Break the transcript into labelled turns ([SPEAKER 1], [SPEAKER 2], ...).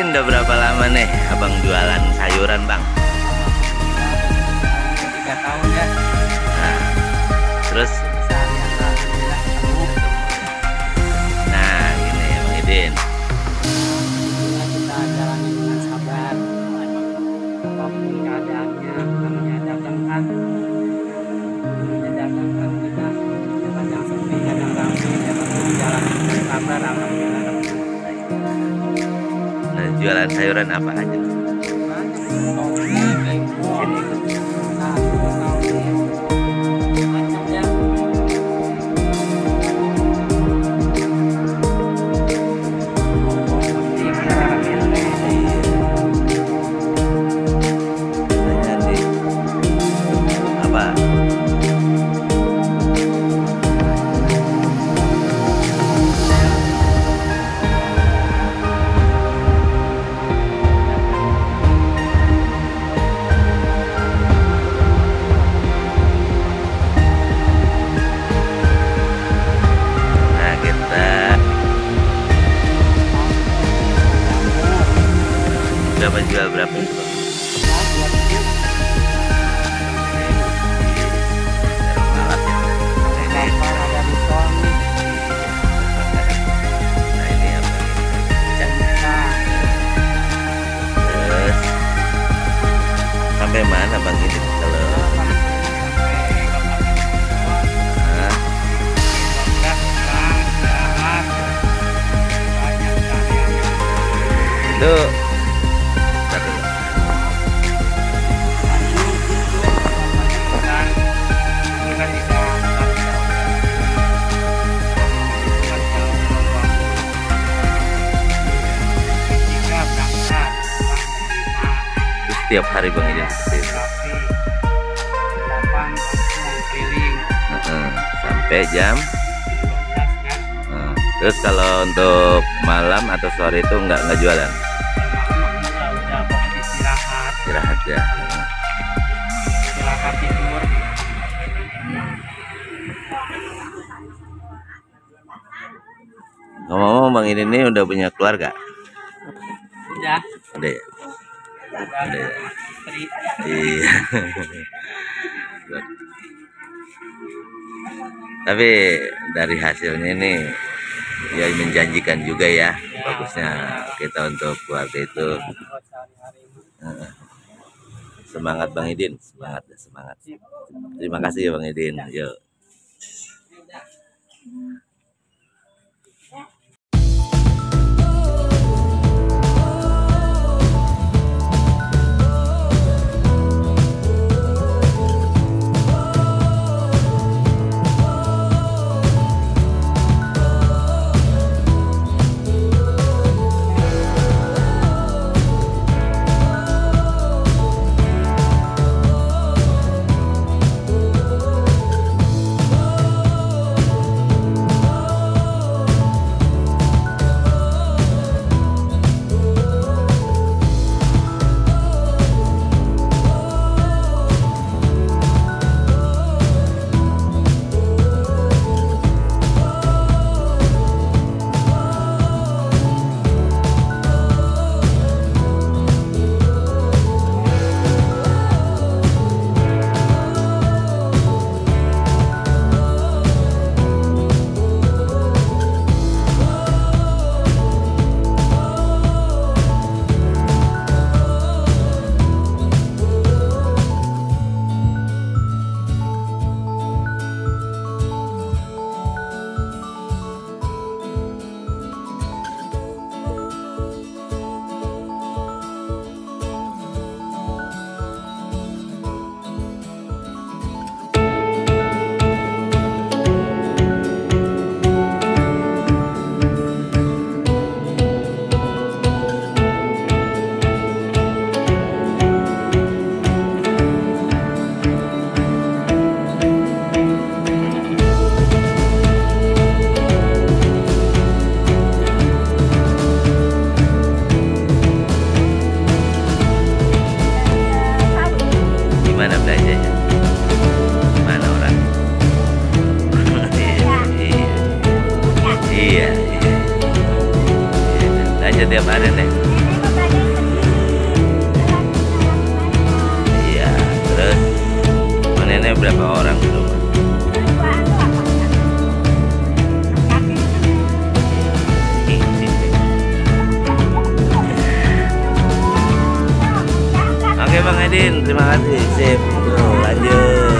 [SPEAKER 1] udah berapa lama nih abang jualan sayuran bang? Jualan sayuran apa aja? Berapa jual berapa itu bang? Sampai mana bang ini? Kalau itu Setiap hari bang ini seperti itu. Sampai jam terus kalau untuk malam atau sore itu nggak nggak jualan?
[SPEAKER 2] Istirahat
[SPEAKER 1] istirahat ya.
[SPEAKER 2] Istirahat tidur
[SPEAKER 1] ngomong-ngomong bang ini nih udah punya keluarga?
[SPEAKER 2] Udah.
[SPEAKER 1] Udah ya iya. Tapi dari hasilnya ini ya menjanjikan juga ya bagusnya kita untuk keluarga itu. Semangat bang Idin. Semangat semangat. Terima kasih ya bang Idin. Yuk
[SPEAKER 2] Prinsip. Lanjut.